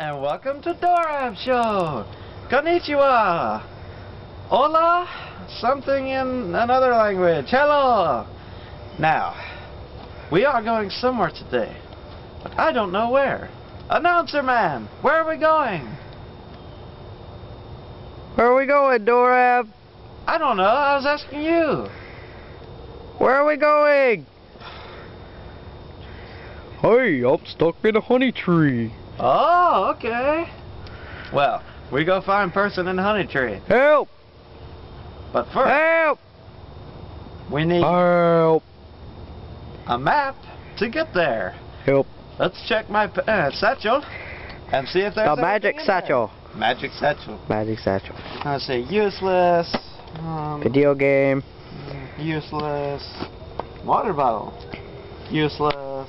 and welcome to Dorab Show. Konnichiwa. Hola, something in another language. Hello. Now, we are going somewhere today, but I don't know where. Announcer man, where are we going? Where are we going, Dorab? I don't know, I was asking you. Where are we going? Hey, I'm stuck in a honey tree. Oh, okay. Well, we go find person in the honey tree. Help! But first, Help! we need Help! a map to get there. Help. Let's check my uh, satchel and see if there's The magic there. satchel. Magic satchel. Magic satchel. Let's see, useless. Um, Video game. useless. Water bottle. Useless.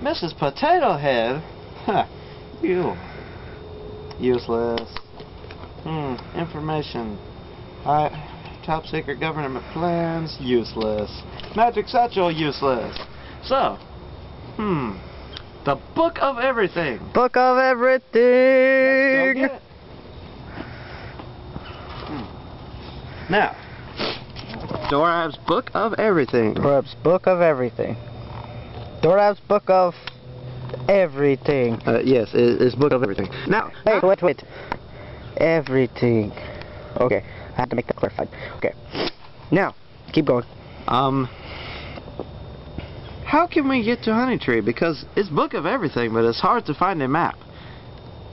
Mrs. Potato Head. Huh. You. Useless. Hmm. Information. Alright. Top secret government plans. Useless. Magic satchel. Useless. So. Hmm. The book of everything. Book of everything. Hmm. Now, Dorab's Book of Everything. Dorab's book of everything. Dorab's book of everything. Uh, yes, it's Book of Everything. Now, Wait, wait, wait. Everything. Okay, I had to make that clarified. Okay. Now, keep going. um, how can we get to Honeytree? Because it's Book of Everything, but it's hard to find a map.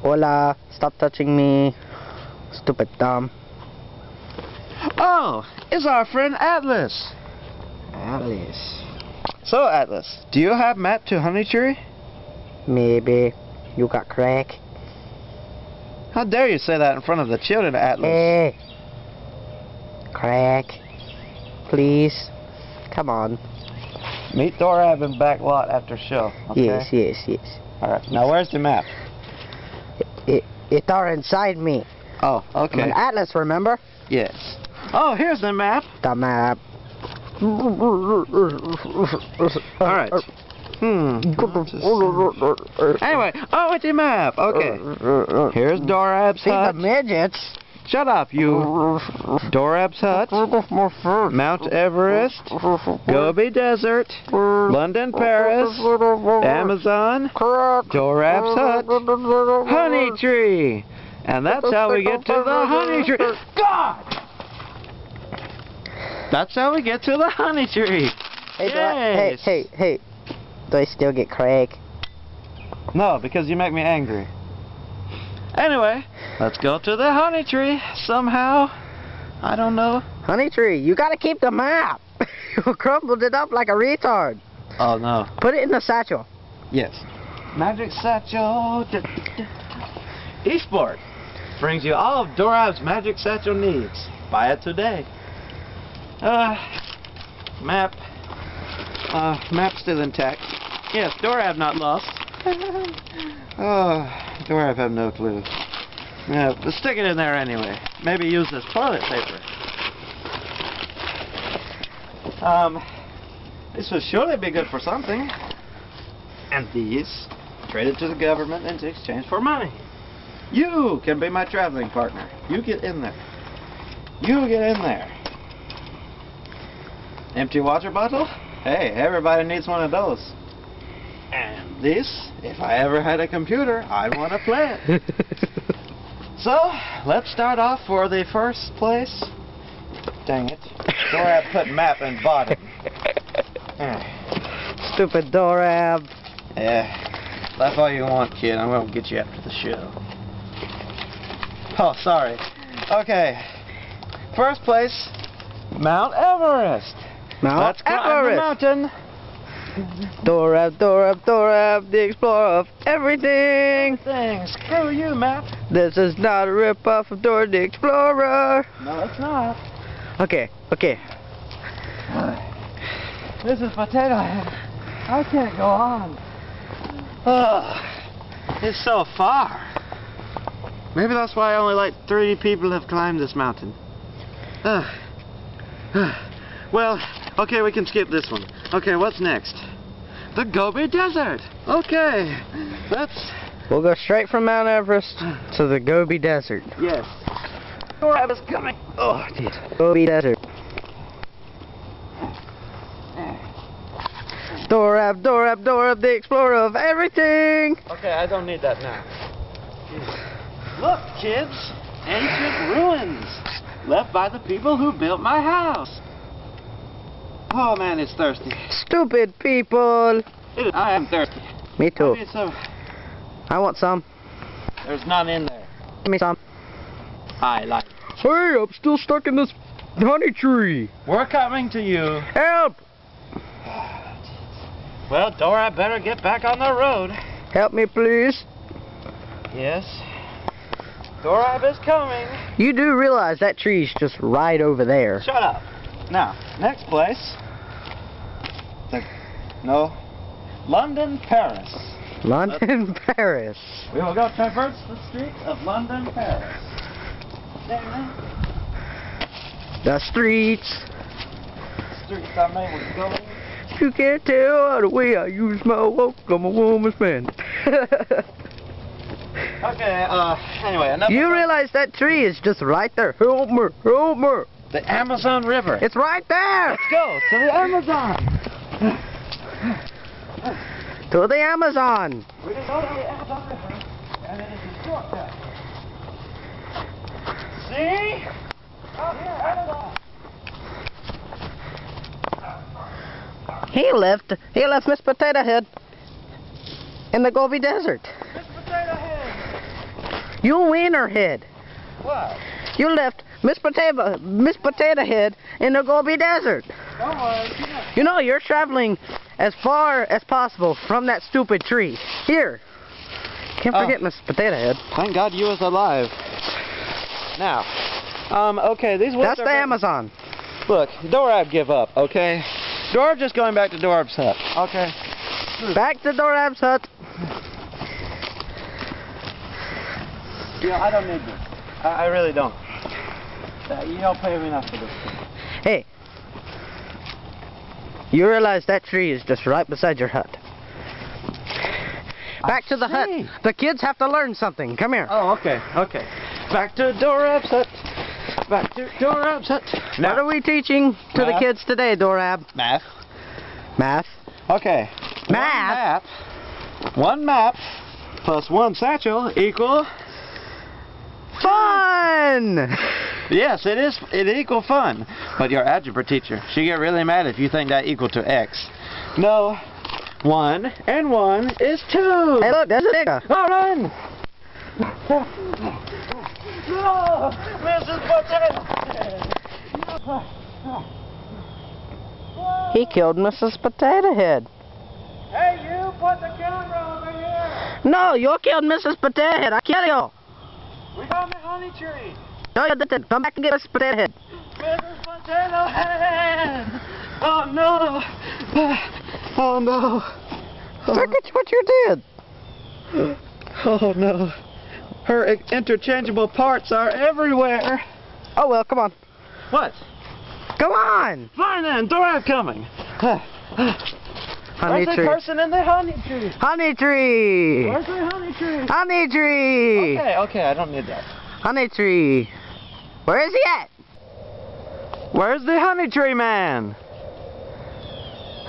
Hola, stop touching me. Stupid dumb. Oh, it's our friend Atlas. Atlas. So, Atlas, do you have map to Honeytree? Maybe you got crack. How dare you say that in front of the children, Atlas? Hey. Crack. Please. Come on. Meet Dorab in back lot after show. Okay? Yes, yes, yes. All right. Now, where's the map? It, it are inside me. Oh, I'm okay. an atlas, remember? Yes. Oh, here's the map. The map. All right. Hmm. Anyway, oh, it's a map. Okay. Here's Dorab's See the hut. midgets. Shut up, you. Dorab's hut. Mount Everest. Gobi Desert. London, Paris. Amazon. Dorab's hut. Honey tree. And that's how we get to the honey tree. God! That's how we get to the honey tree. Hey, I, hey, hey, hey. Do I still get crack? No, because you make me angry. Anyway, let's go to the honey tree somehow. I don't know. Honey tree, you gotta keep the map. you crumbled it up like a retard. Oh no. Put it in the satchel. Yes. Magic Satchel. Esport brings you all of Dorab's Magic Satchel needs. Buy it today. Uh, map. Uh, map still intact. Yes, Dorab not lost. oh, Dorab have no clue. Yeah, but stick it in there anyway. Maybe use this toilet paper. Um, this would surely be good for something. And these, traded to the government in exchange for money. You can be my traveling partner. You get in there. You get in there. Empty water bottle? Hey, everybody needs one of those. And this, if I ever had a computer, I'd want to play it. So, let's start off for the first place. Dang it. Dorab put map in bottom. Stupid Dorab. Yeah, that's all you want, kid. I'm gonna get you after the show. Oh, sorry. Okay. First place, Mount Everest. Mount Let's climb the mountain. Dorab, Dorab, Dorab, the explorer of everything. Thing. Screw you, map. This is not a rip-off of Dora the Explorer. No, it's not. Okay, okay. This is potato head. I can't go on. Oh, it's so far. Maybe that's why only like three people have climbed this mountain. Ugh. well, okay, we can skip this one. Okay, what's next? The Gobi Desert. Okay, let's We'll go straight from Mount Everest to the Gobi Desert. Yes. Dorab is coming. Oh, dear. Gobi Desert. Dorab, Dorab, Dorab, the explorer of everything! Okay, I don't need that now. Look, kids. Ancient ruins. Left by the people who built my house. Oh, man, it's thirsty. Stupid people! It I am thirsty. Me too. I some. I want some. There's none in there. Give me some. I like Hey, I'm still stuck in this honey tree. We're coming to you. Help! Well, Dora, better get back on the road. Help me, please. Yes. Dorab is coming. You do realize that tree's just right over there. Shut up. Now, next place. The, no. London, Paris. London, Paris. We will go traverse the streets of London, Paris. The streets. Streets I was going. You can't tell the way I use my walk. I'm a woman's man. Okay, uh, anyway, enough you realize that tree is just right there. Help me, help me. The Amazon River. It's right there. Let's go to the Amazon. To the Amazon. We can go to the Amazon River, and it is a shortcut. See? Up here, Amazon. He left. He left Miss Potato Head in the Gobi Desert. Miss Potato Head. You winner head. What? You left Miss Potato Miss Potato Head in the Gobi Desert. Don't worry. She knows. You know you're traveling as far as possible from that stupid tree. Here. Can't Oh. forget Miss Potato Head. Thank God you was alive. Now, um, okay, these woods That's the Amazon. Look, Dorab give up, okay? Dorab just going back to Dorab's hut, okay? Back to Dorab's hut. Yeah, I don't need this. I, I really don't. Uh, you don't pay me enough for this. Hey. You realize that tree is just right beside your hut. Back to the hut. The kids have to learn something. Come here. Oh, okay, okay. Back to Dorab's hut. Back to Dorab's hut. What are we teaching to the kids today, Dorab? Math. Math. Okay. Math? One map. One map plus one satchel equal. Fun! Yes, it is. It equal fun. But your algebra teacher, she get really mad if you think that equal to x. No. One and one is two. Hey, look, there's a nigga. Oh, run! No, Mrs. Potato. He killed Mrs. Potato Head. Hey, you! Put the camera over here. No, you killed Mrs. Potato Head. I kill you. We found the honey tree. No, you didn't. Come back and get Mrs. Potato Head. Potato Head. Oh no! Oh no! Look at what you did. Oh, oh no! Her interchangeable parts are everywhere. Oh, well, come on. What? Come on. Fine then, Dora coming. Honey Where's the tree. person in the honey tree? Honey tree. Where's the honey tree? Honey tree. Okay, okay, I don't need that. Honey tree. Where is he at? Where's the honey tree man?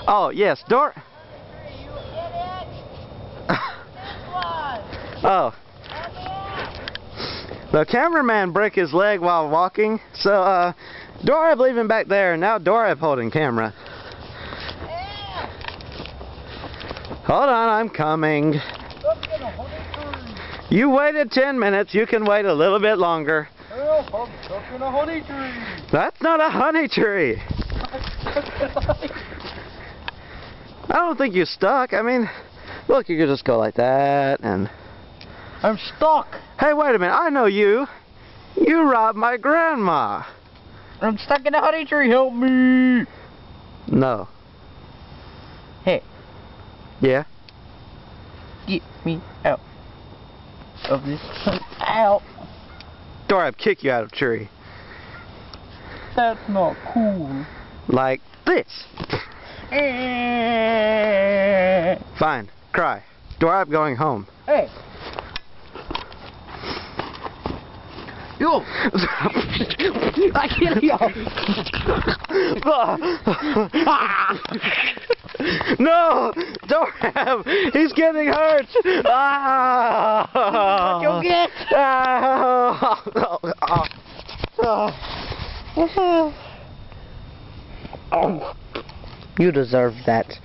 Oh, yes, Dor. oh. The cameraman broke his leg while walking, so uh, Dorab leaving back there, and now Dorab holding camera. Hold on, I'm coming. You waited 10 minutes, you can wait a little bit longer. That's not a honey tree. I don't think you're stuck. I mean, look, you could just go like that and. I'm stuck. Hey, wait a minute. I know you. You robbed my grandma. I'm stuck in a honey tree. Help me. No. Hey. Yeah. Get me out of this. Out. Dorab kick you out of tree. That's not cool. Like this. Eh. Fine, cry. Dora, I'm going home. Hey. Yo! I can't yo. no! Don't have! He's getting hurt! Ah! Get! Ah! Oh, oh, oh. Oh. You deserve that.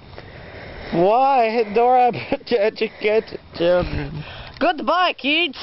Why, Dorab? Educate children. Goodbye, kids!